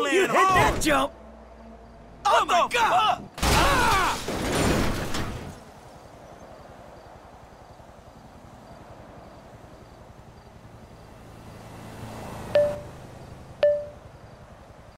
You hit hard. that jump! Oh, my God!